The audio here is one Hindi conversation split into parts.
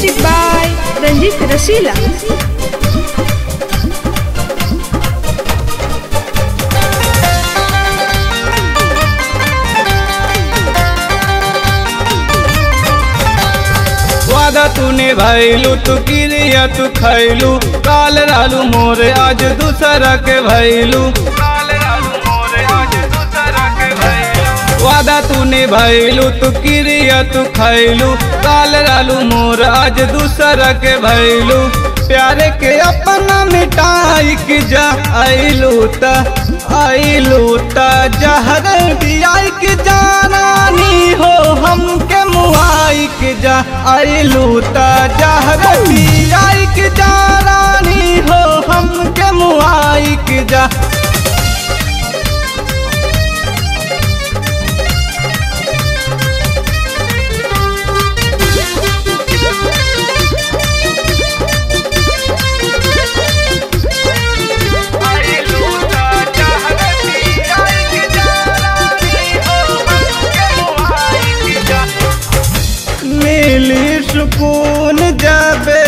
म्यूज़िक रसीला वादा तूने भैलू, तू किरिया तू खैलू। काल रालू मोरे, आज दूसरा के भैलू। काल वादा तूने भैलू, तू किरिया तू खैलू। काल रालू मोर आज दूसरा के भैलू। प्यारे के अपना मिटाई के जा आइलू ता आइलू ता जहर बियाई के जानानी हो, हमके मुआई के जा आइलू ता जहर बियाई के जानानी हो, हमके मुआई के जा। सुकून जाबे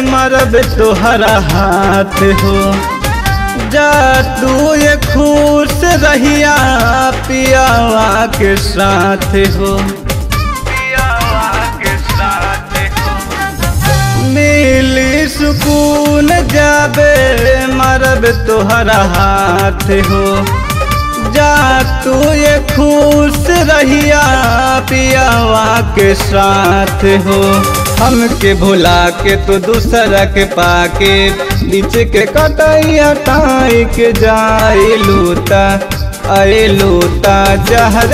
मरब तोहरा हाथ हो। जा तू ये खुश रहिया पियावा के साथ हो। मिली सुकून जाबे मरब तोहरा हाथ हो। जा तू ये खुश रहिया पियावा के साथ हो। हमके भुला के तो दूसरा के पाके, बीच के कटाई हटाई के जाए लूता, अरे लूता, जहर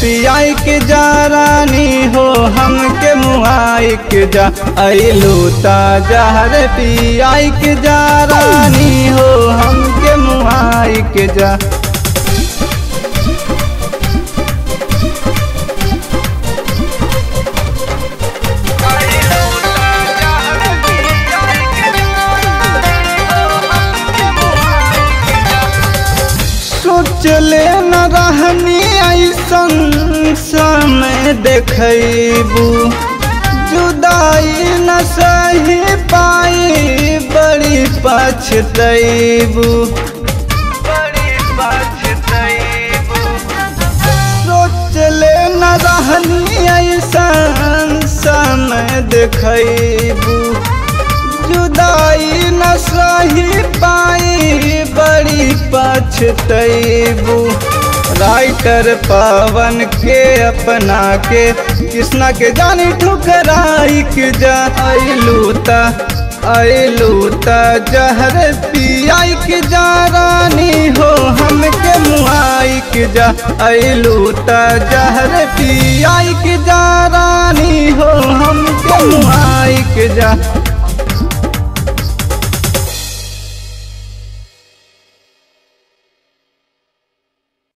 पियाई के जा रानी हो, हमके मुआई के जा, अरे लूता, जहर पियाई के जा रानी हो, हमके मुआई के जा। सोचले न रहनी ऐसन समय देखबू। जुदाई न सही पाई, बड़ी पछतैबू सोचले न रहनी ऐसन समय देखबू। जुदाई न सही पाई पछतैबू राइटर पवन के अपना के, कृष्णा के जानी ठुकराई के जा लूता लूता, जहर पियाई के जा रानी हो हमके मुआई के जा लूता, जहर पियाई के जा रानी हो हमके मुआई के जा